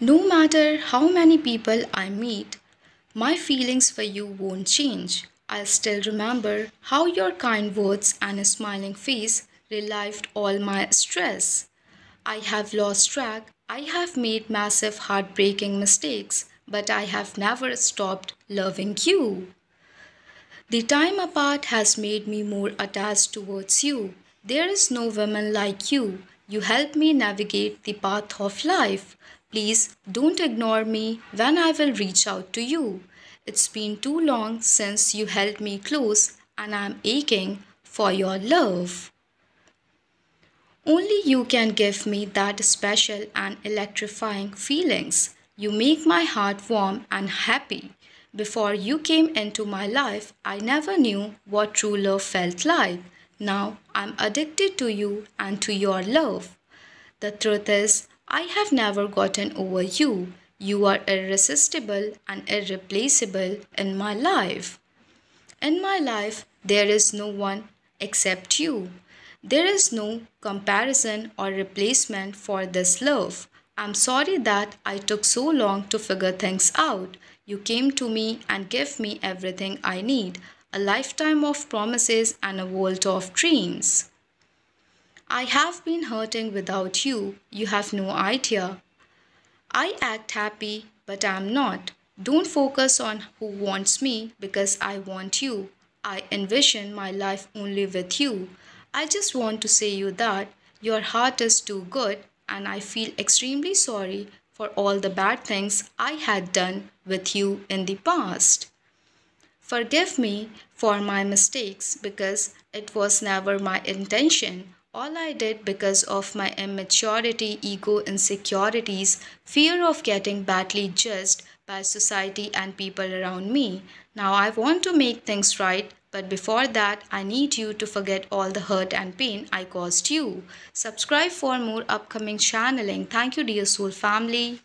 No matter how many people I meet, my feelings for you won't change. I'll still remember how your kind words and a smiling face relieved all my stress. I have lost track. I have made massive heartbreaking mistakes, but I have never stopped loving you. The time apart has made me more attached towards you. There is no woman like you. You help me navigate the path of life. Please don't ignore me when I will reach out to you. It's been too long since you held me close and I'm aching for your love. Only you can give me that special and electrifying feelings. You make my heart warm and happy. Before you came into my life, I never knew what true love felt like. Now I'm addicted to you and to your love. The truth is, I have never gotten over you. You are irresistible and irreplaceable in my life. In my life, there is no one except you. There is no comparison or replacement for this love. I'm sorry that I took so long to figure things out. You came to me and gave me everything I need a lifetime of promises and a world of dreams. I have been hurting without you. You have no idea. I act happy, but I'm not. Don't focus on who wants me because I want you. I envision my life only with you. I just want to say you that your heart is too good and I feel extremely sorry for all the bad things I had done with you in the past. Forgive me for my mistakes because it was never my intention. All I did because of my immaturity, ego, insecurities, fear of getting badly judged by society and people around me. Now I want to make things right but before that, I need you to forget all the hurt and pain I caused you. Subscribe for more upcoming channeling. Thank you, dear soul family.